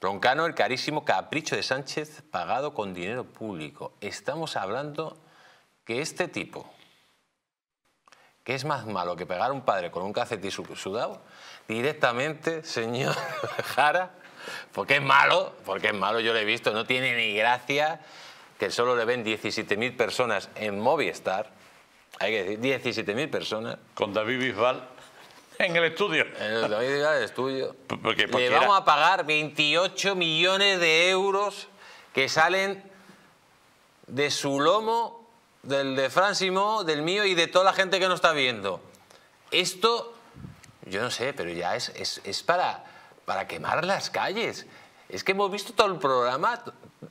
Broncano, el carísimo capricho de Sánchez pagado con dinero público. Estamos hablando que este tipo, que es más malo que pegar a un padre con un cacetín sudado, directamente, señor Jara, porque es malo, porque es malo, yo lo he visto, no tiene ni gracia que solo le ven 17.000 personas en Movistar, hay que decir, 17.000 personas. Con David Bisbal en el estudio. En el David Bisbal en el estudio. le vamos a pagar 28 millones de euros que salen de su lomo, del de Fran Simó, del mío y de toda la gente que nos está viendo. Esto, yo no sé, pero ya es, es, es para, para quemar las calles. Es que hemos visto todo el programa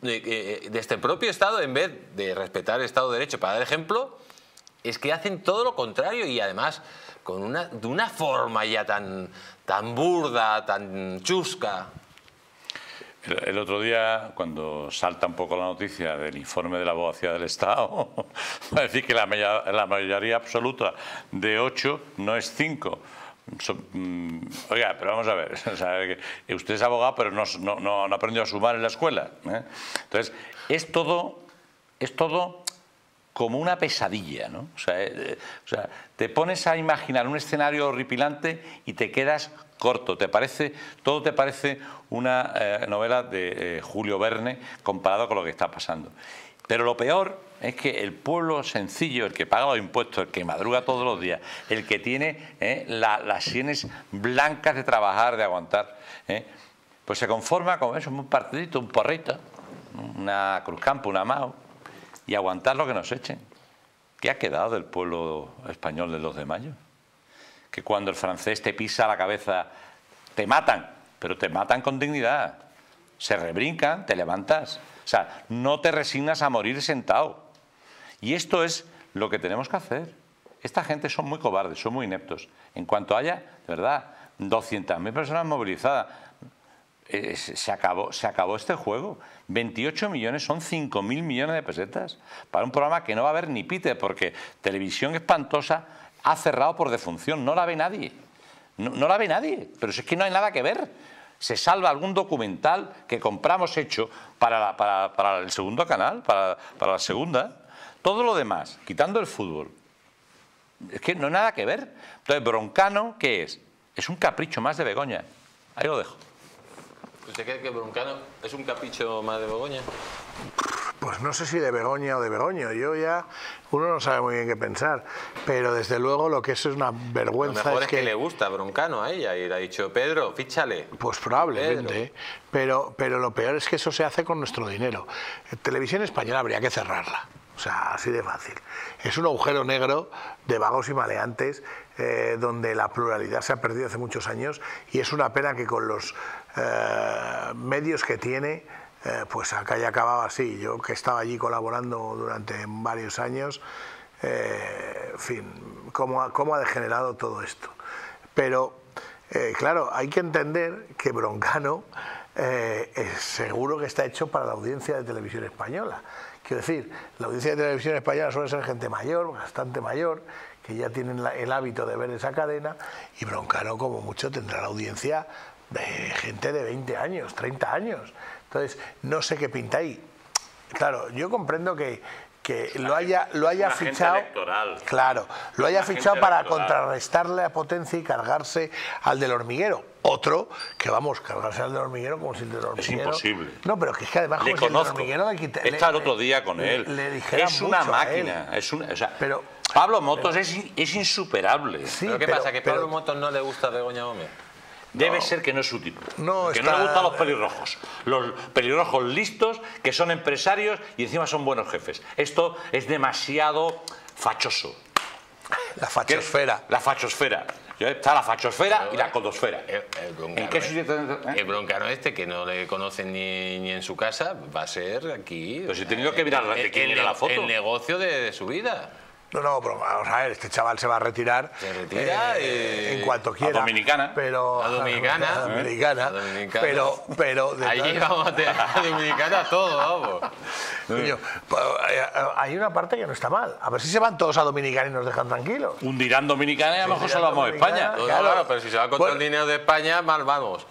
de, de, este propio Estado, en vez de respetar el Estado de Derecho para dar ejemplo, es que hacen todo lo contrario y además con una, de una forma ya tan, tan burda, tan chusca. El, otro día, cuando salta un poco la noticia del informe de la abogacía del Estado, va a decir que la, mayoría absoluta de 8 no es 5. Mm, oiga, pero vamos a ver, usted es abogado, pero no, no, no, aprendió a sumar en la escuela. ¿eh? Entonces, es todo, es todo como una pesadilla, ¿no? Eh, eh, o sea, te pones a imaginar un escenario horripilante y te quedas corto. Te parece, todo te parece una eh, novela de Julio Verne comparado con lo que está pasando. Pero lo peor es que el pueblo sencillo, el que paga los impuestos, el que madruga todos los días, el que tiene las sienes blancas de trabajar, de aguantar, pues se conforma con eso, un partidito, un porrito, una cruzcampo, una mao, y aguantar lo que nos echen. ¿Qué ha quedado del pueblo español del 2 de mayo? Que cuando el francés te pisa la cabeza, te matan, pero te matan con dignidad. Se rebrincan, te levantas. O sea, no te resignas a morir sentado. Y esto es lo que tenemos que hacer. Esta gente son muy cobardes, son muy ineptos. En cuanto haya, de verdad, 200.000 personas movilizadas, eh, se, acabó, se acabó este juego. 28 millones son 5.000 millones de pesetas para un programa que no va a haber ni pite, porque Televisión Espantosa ha cerrado por defunción, no la ve nadie. No, la ve nadie, pero es que no hay nada que ver. Se salva algún documental que compramos hecho para, el segundo canal, para, para la segunda. Todo lo demás, quitando el fútbol, es que no hay nada que ver. Entonces, Broncano, ¿qué es? Es un capricho más de Begoña. Ahí lo dejo. ¿Usted cree que Broncano es un capricho más de Begoña? Pues no sé si de Begoña o de Begoño, yo ya, uno no sabe muy bien qué pensar, pero desde luego lo que eso es una vergüenza. Lo mejor es, que, le gusta Broncano a ella y le ha dicho, Pedro, fíchale. Pues probablemente, pero, pero lo peor es que eso se hace con nuestro dinero. Televisión Española habría que cerrarla. O sea, así de fácil. Es un agujero negro de vagos y maleantes eh, donde la pluralidad se ha perdido hace muchos años y es una pena que con los eh, medios que tiene, eh, pues acá haya acabado así. Yo que estaba allí colaborando durante varios años, en fin, cómo cómo ha degenerado todo esto. Pero, claro, hay que entender que Broncano es seguro que está hecho para la audiencia de televisión española. Quiero decir, la audiencia de televisión española suele ser gente mayor, bastante mayor, que ya tienen el hábito de ver esa cadena, y Broncano como mucho tendrá la audiencia de gente de 20 años, 30 años. Entonces, no sé qué pinta ahí. Claro, yo comprendo que, que lo haya, lo haya fichado. Claro, lo haya fichado para contrarrestarle a potencia y cargarse al del hormiguero. Otro que vamos, cargarse al del hormiguero como si el del hormiguero. Es imposible. No, pero que es que además le conozco. el hormiguero le quita, Está el otro día con él. es una máquina. Es una, o sea, pero Pablo Motos es, es, insuperable. ¿Pero qué pasa? ¿Que Pablo Motos no le gusta a Begoña Gómez? Debe ser que no es su tipo. No, que no le gustan los pelirrojos. Los pelirrojos listos, que son empresarios y encima son buenos jefes. Esto es demasiado fachoso. La fachosfera. La fachosfera. Está la fachosfera y la codosfera. ¿En qué ¿eh? El broncano este, que no le conocen ni, en su casa, va a ser aquí... Pero si he tenido que mirar de quién era la foto. El negocio de su vida. No, no, pero vamos a ver, este chaval se va a retirar. Se retira eh, en cuanto quiera. A Dominicana. Pero, a Dominicana. A Dominicana. Pero, pero. Allí vamos a tener a Dominicana todo, vamos. Pues, eh, hay una parte que no está mal. A ver si se van todos a Dominicana y nos dejan tranquilos. Hundirán Dominicana y a lo mejor solo vamos a España. Claro, claro, pero si se va contra el dinero de España, mal vamos.